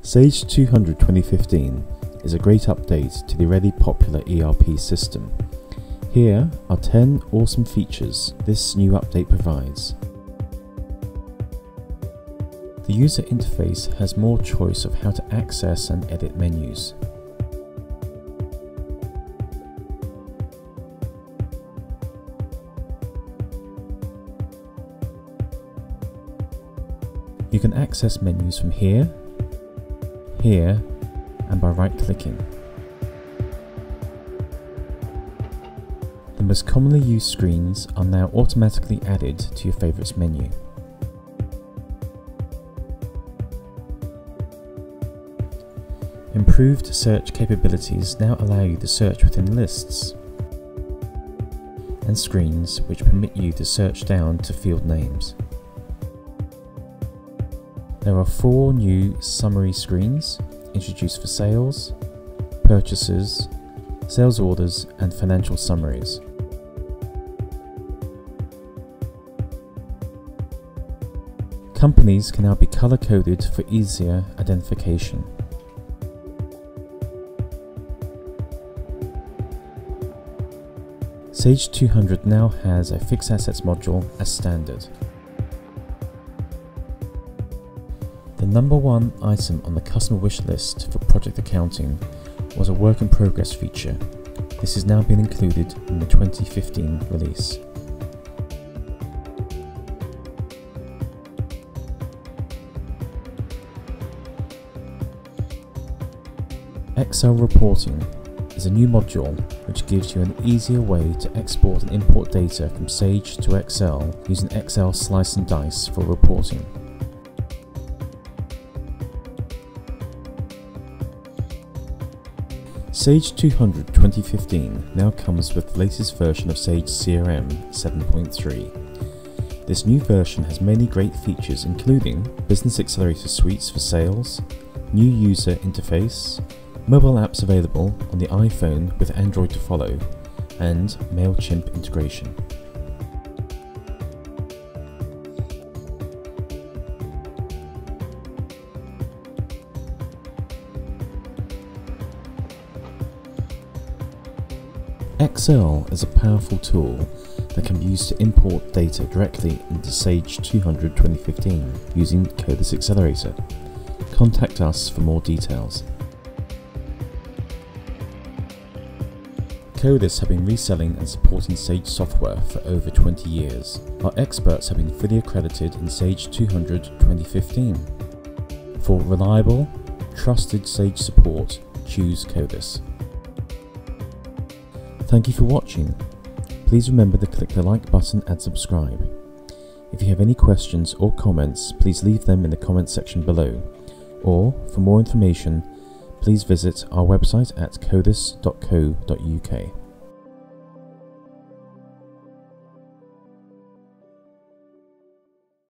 Sage 200 2015 is a great update to the already popular ERP system. Here are 10 awesome features this new update provides. The user interface has more choice of how to access and edit menus. You can access menus from here, here, and by right clicking. The most commonly used screens are now automatically added to your favourites menu. Improved search capabilities now allow you to search within lists and screens which permit you to search down to field names. There are four new summary screens introduced for sales, purchases, sales orders and financial summaries. Companies can now be color coded for easier identification. Sage 200 now has a fixed assets module as standard. The number one item on the customer wish list for project accounting was a work in progress feature. This has now been included in the 2015 release. Excel reporting is a new module which gives you an easier way to export and import data from Sage to Excel using Excel Slice and Dice for reporting. Sage 200 2015 now comes with the latest version of Sage CRM 7.3. This new version has many great features including Business Accelerator suites for sales, new user interface, Mobile apps available on the iPhone with Android to follow, and MailChimp integration. Excel is a powerful tool that can be used to import data directly into Sage 200 2015 using Codis Excelerator. Contact us for more details. Codis have been reselling and supporting Sage software for over 20 years. Our experts have been fully accredited in Sage 200 2015. For reliable, trusted Sage support, choose Codis. Thank you for watching. Please remember to click the like button and subscribe. If you have any questions or comments, please leave them in the comments section below. Or, for more information, please visit our website at codis.co.uk.